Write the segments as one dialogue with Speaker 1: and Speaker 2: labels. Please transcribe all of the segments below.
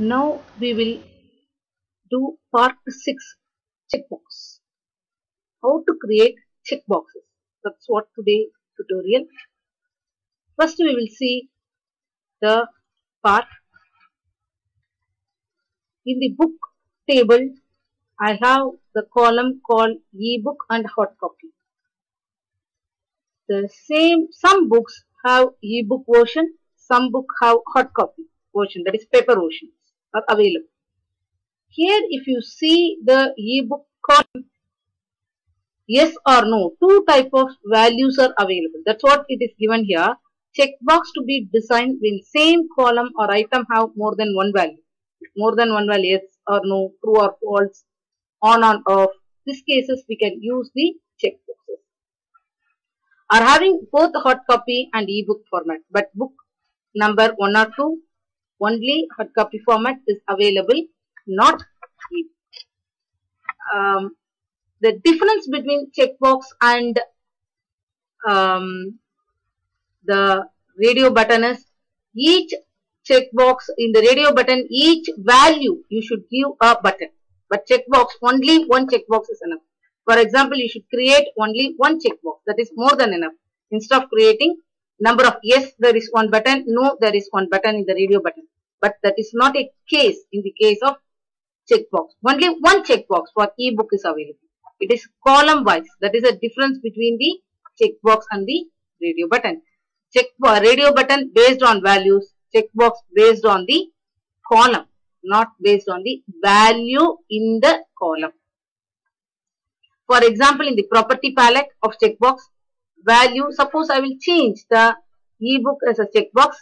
Speaker 1: Now we will do part 6 checkbox. How to create checkboxes. That's what today tutorial. First we will see the part. In the book table I have the column called ebook and hard copy. The same some books have ebook version, some book have hard copy version that is paper versions are available. Here if you see the ebook column, yes or no, two type of values are available. That's what it is given here. Checkbox to be designed when same column or item have more than one value. More than one value, yes or no, true or false, on or off. These cases we can use the checkboxes. Are having both hard copy and ebook format, but book number 1 or 2 only hard copy format is available, not. Um, the difference between checkbox and um, the radio button is each checkbox in the radio button each value you should give a button. But checkbox only one checkbox is enough. For example you should create only one checkbox. That is more than enough. Instead of creating number of yes there is one button no there is one button in the radio button but that is not a case in the case of checkbox. Only one checkbox for ebook is available. It is column wise. That is a difference between the checkbox and the radio button. Check uh, radio button based on values. Checkbox based on the column not based on the value in the column. For example in the property palette of checkbox value suppose i will change the ebook as a checkbox.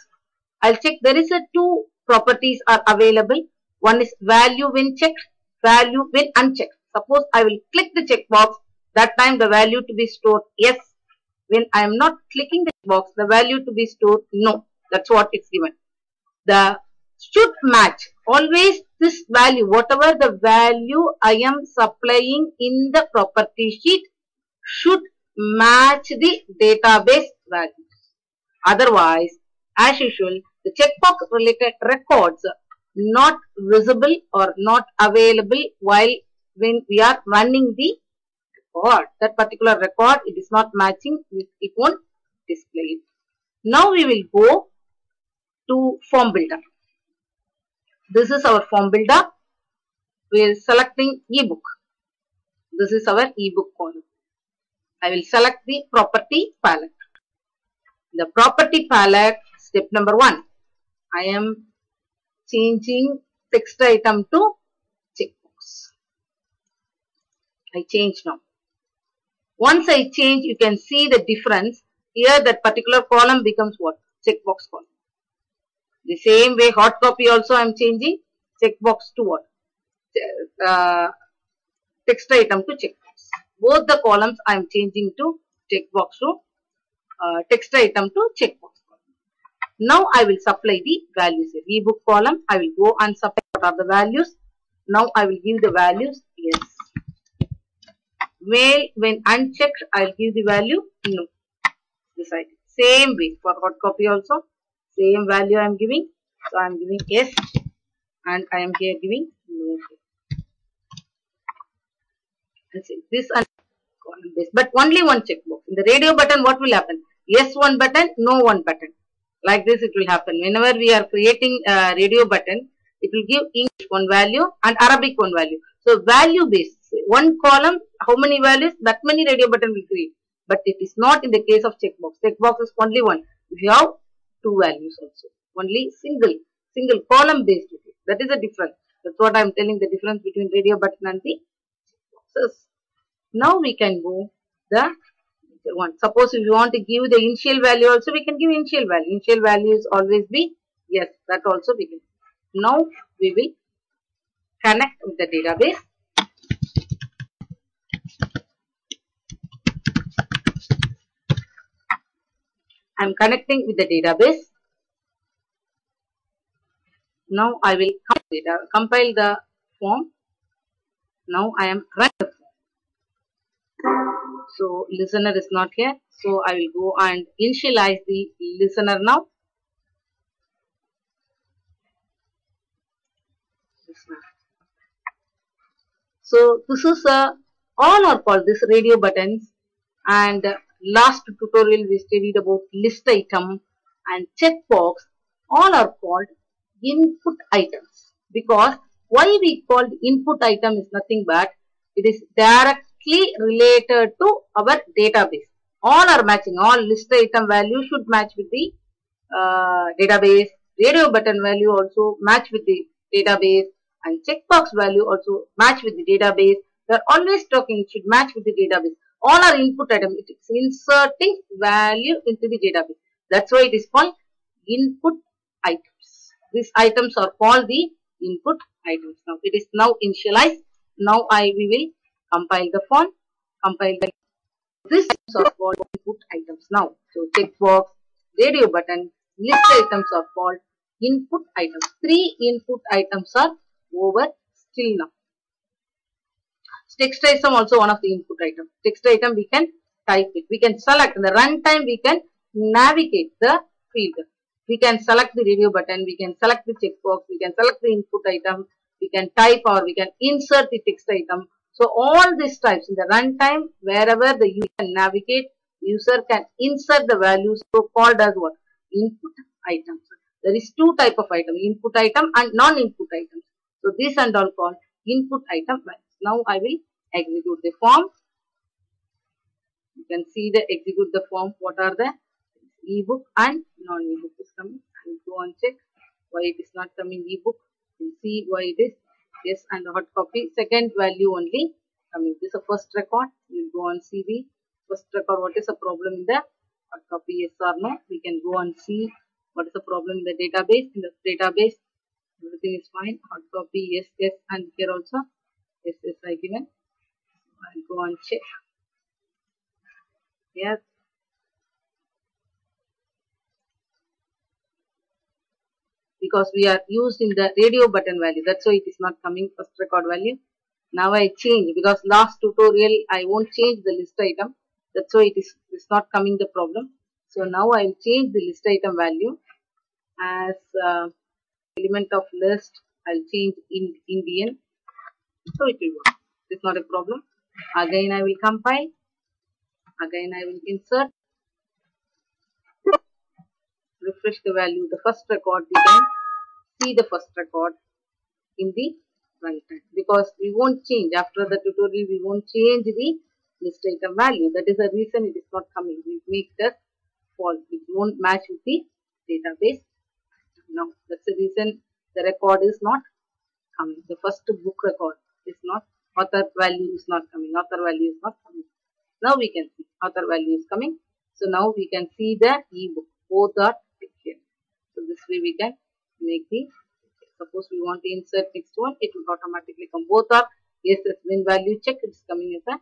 Speaker 1: I'll check there is a two properties are available one is value when checked value when unchecked suppose i will click the checkbox that time the value to be stored yes when I am not clicking the box, the value to be stored, no. That's what it's given. The should match. Always this value, whatever the value I am supplying in the property sheet should match the database values. Otherwise, as usual, the checkbox related records not visible or not available while when we are running the record. That particular record, it is not matching, it won't display it. Now we will go to form builder. This is our form builder. We are selecting ebook. This is our ebook column. I will select the property palette. The property palette, step number one. I am changing text item to checkbox. I change now. Once I change, you can see the difference. Here that particular column becomes what? Checkbox column. The same way hot copy also I am changing checkbox to what? Uh, text item to checkbox. Both the columns I am changing to checkbox to uh, text item to checkbox. Now I will supply the values. Ebook column. I will go and supply what are the values. Now I will give the values yes. Mail when unchecked I'll give the value no. Decide same way for hard copy also same value I'm giving. So I'm giving yes and I am here giving no. And see this and column base. But only one checkbox. In the radio button what will happen? Yes one button no one button like this it will happen whenever we are creating a radio button it will give English one value and Arabic one value so value based one column, how many values, that many radio button will create. But it is not in the case of checkbox. Checkbox is only one. If you have two values also. Only single, single column based. That is the difference. That's what I am telling the difference between radio button and the checkboxes. Now we can go the one. Suppose if you want to give the initial value also, we can give initial value. Initial values always be yes. That also we can. Now we will connect with the database. I am connecting with the database. Now I will compile the form. Now I am running. So listener is not here. So I will go and initialize the listener now. So this is uh, all are called this radio buttons and last tutorial we studied about list item and checkbox all are called input items because why we called input item is nothing but it is directly related to our database all are matching all list item value should match with the uh, database radio button value also match with the database and checkbox value also match with the database. We are always talking should match with the database. All are input item. It is inserting value into the database. That's why it is called input items. These items are called the input items. Now it is now initialized. Now I we will compile the form. Compile the these are called input items now. So checkbox, radio button, list items are called input items. Three input items are over still now. Text item also one of the input item. Text item we can type it. We can select in the runtime we can navigate the field. We can select the radio button, we can select the checkbox, we can select the input item, we can type or we can insert the text item. So all these types in the runtime wherever the user can navigate, user can insert the values so called as what? Input items. There is two type of item, input item and non-input items. So this and all called input item values. Now I will execute the form. You can see the execute the form. What are the ebook and non-ebook is coming. I will go and check why it is not coming ebook. You see why it is yes and hot copy. Second value only coming. This is a first record. You go and see the first record. What is the problem in the hot copy? Yes or no? We can go and see what is the problem in the database. In the database everything is fine hot copy yes yes and here also yes yes I given I'll go and check yes because we are used in the radio button value. That's why it is not coming first record value. Now I change because last tutorial I won't change the list item. That's why it is it's not coming the problem. So now I will change the list item value. As uh, element of list I'll change in Indian. So it will work. It's not a problem. Again I will compile. Again I will insert refresh the value the first record we can see the first record in the runtime because we won't change. After the tutorial we won't change the list item value. That is the reason it is not coming. We make the false it won't match with the database. Now that's the reason the record is not coming. The first book record is not author value is not coming. Author value is not coming. Now we can see. Author value is coming. So now we can see the ebook. Both are here. So this way we can make the suppose we want to insert next one it will automatically come. Both are yes yes when value check. It's coming as a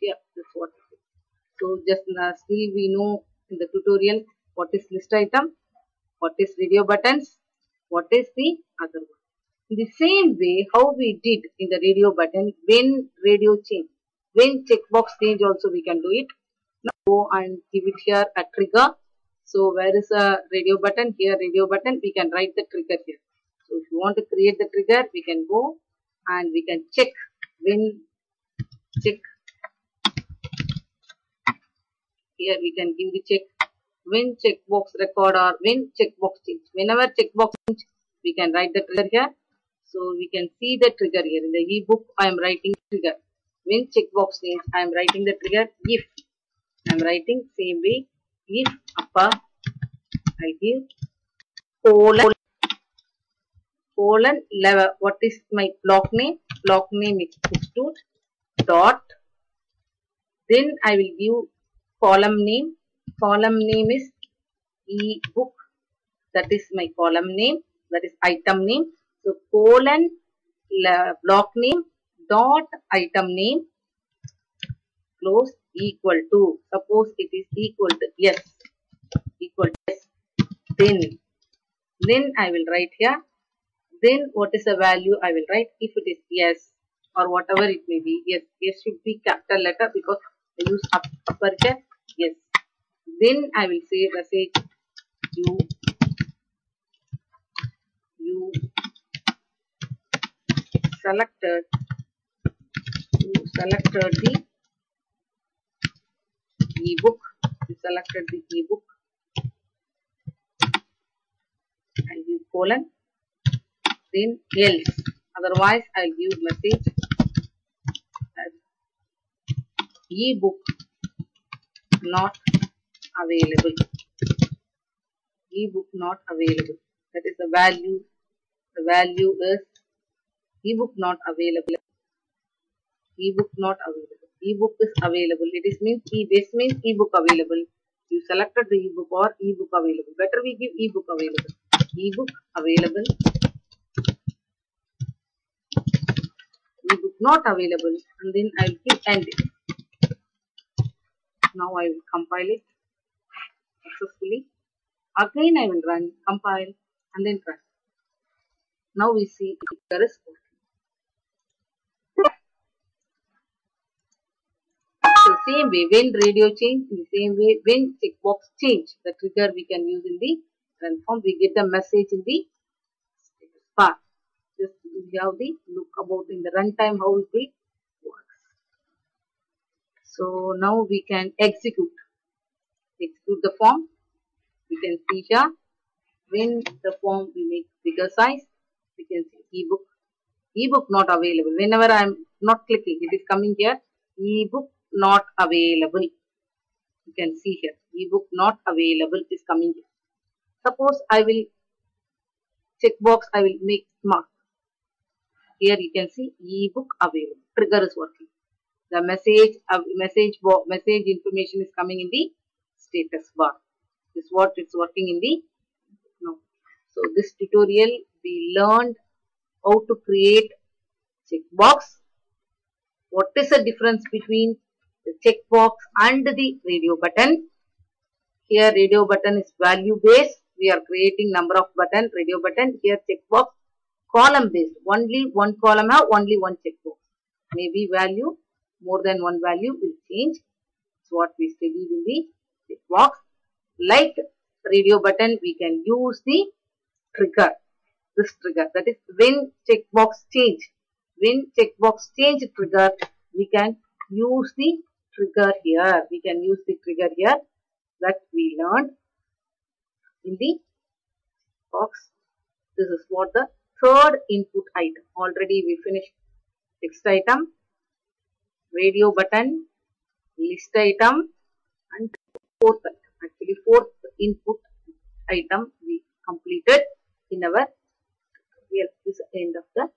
Speaker 1: here. That's what so just still we know in the tutorial what is list item what is radio buttons what is the other one. In the same way how we did in the radio button when radio change when checkbox change also we can do it. Now go and give it here a trigger so where is a radio button here radio button we can write the trigger here so if you want to create the trigger we can go and we can check when check here we can give the check when checkbox record or when checkbox change. Whenever checkbox change, we can write the trigger here. So we can see the trigger here. In the ebook, I am writing trigger. When checkbox change, I am writing the trigger if. I am writing same way. If upper, I give colon, colon level. What is my block name? Block name is institute dot. Then I will give column name column name is ebook that is my column name that is item name so colon block name dot item name close equal to suppose it is equal to yes equal to yes then then I will write here. Then what is the value I will write? If it is yes or whatever it may be yes yes should be capital letter because I use upper here yes. Then I will say message you you selected you selected the ebook. You selected the ebook. And give colon then else. Otherwise I'll give message as ebook not available. Ebook not available. That is the value. The value is ebook not available. Ebook not available ebook is available. It is means e this means ebook available. You selected the ebook or ebook available. Better we give ebook available. Ebook available. Ebook not available. And then I will give end it. now I will compile it successfully. Again I will run compile and then run now we see is working so same way when radio change in the same way when checkbox change the trigger we can use in the run form we get the message in the bar just we have the look about in the runtime how it will works. So now we can execute. Execute the form. We can see here when the form we make bigger size. We can see ebook. Ebook not available. Whenever i am not clicking it is coming here. Ebook not available. You can see here ebook not available is coming here. Suppose i will checkbox i will make mark. Here you can see ebook available. Trigger is working. The message uh, message message information is coming in the status bar. This is what it's working in the no. So this tutorial we learned how to create checkbox what is the difference between the checkbox and the radio button. Here radio button is value based. We are creating number of button radio button. Here checkbox column based. Only one column have only one checkbox maybe value more than one value will change. So what we studied in the checkbox like radio button we can use the trigger this trigger. That is when checkbox change when checkbox change trigger we can use the trigger here. We can use the trigger here that we learned in the box. This is what the third input item. Already we finished text item radio button list item and fourth item. Actually fourth input item we completed in our real this end of the